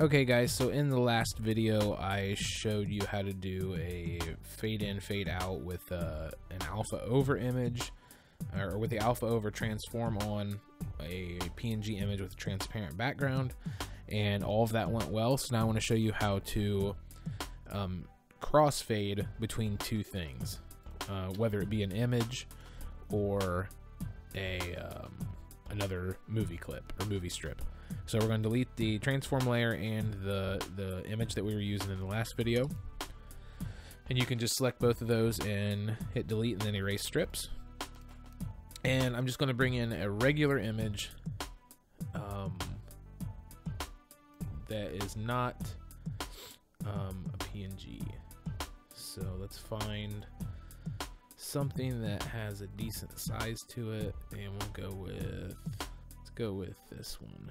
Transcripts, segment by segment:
Okay guys, so in the last video I showed you how to do a fade in fade out with uh, an alpha over image or with the alpha over transform on a PNG image with a transparent background and all of that went well. So now I want to show you how to um, crossfade between two things uh, whether it be an image or a um, another movie clip or movie strip so we're going to delete the transform layer and the, the image that we were using in the last video. And you can just select both of those and hit delete and then erase strips. And I'm just going to bring in a regular image um, that is not um, a PNG. So let's find something that has a decent size to it and we'll go with let's go with this one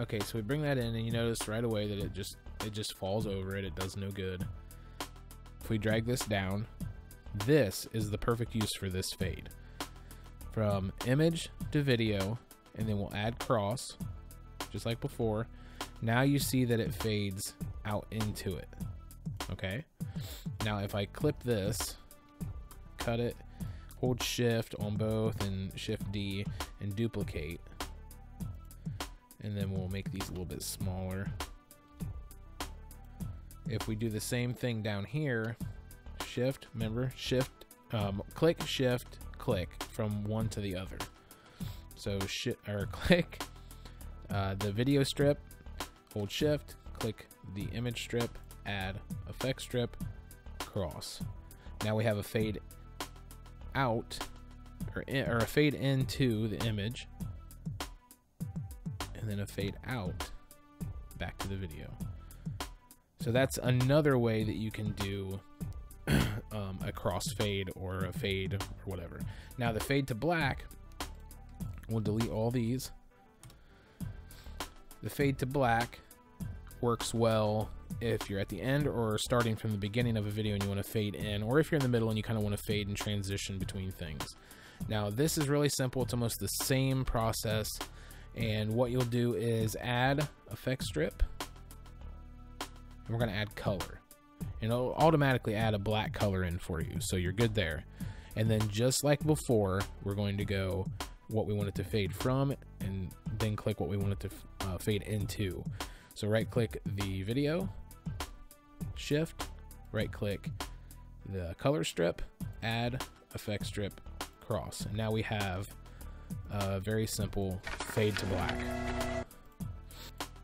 Okay, so we bring that in and you notice right away that it just it just falls over it. It does no good. If we drag this down, this is the perfect use for this fade. From image to video, and then we'll add cross, just like before. Now you see that it fades out into it. Okay? Now if I clip this, cut it, hold shift on both and shift D and duplicate, and then we'll make these a little bit smaller. If we do the same thing down here, shift, remember, shift, um, click, shift, click from one to the other. So shift or click uh, the video strip, hold shift, click the image strip, add effect strip, cross. Now we have a fade out or, in, or a fade into the image then a fade out back to the video. So that's another way that you can do um, a crossfade or a fade or whatever. Now the fade to black, we'll delete all these. The fade to black works well if you're at the end or starting from the beginning of a video and you want to fade in, or if you're in the middle and you kind of want to fade and transition between things. Now this is really simple. It's almost the same process and what you'll do is add effect strip. And we're going to add color. And it'll automatically add a black color in for you. So you're good there. And then just like before, we're going to go what we want it to fade from and then click what we want it to uh, fade into. So right click the video, shift, right click the color strip, add effect strip, cross. And now we have uh, very simple fade to black.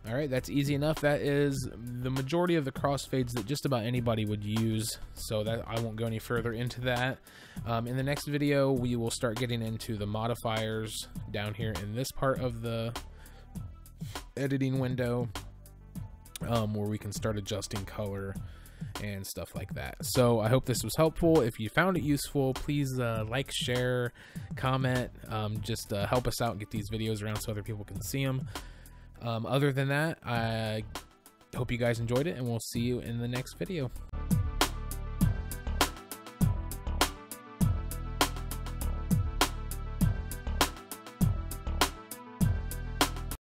All right, that's easy enough. That is the majority of the crossfades that just about anybody would use. So that I won't go any further into that. Um, in the next video, we will start getting into the modifiers down here in this part of the editing window, um, where we can start adjusting color and stuff like that. So I hope this was helpful. If you found it useful, please uh, like, share, comment, um, just uh, help us out and get these videos around so other people can see them. Um, other than that, I hope you guys enjoyed it, and we'll see you in the next video.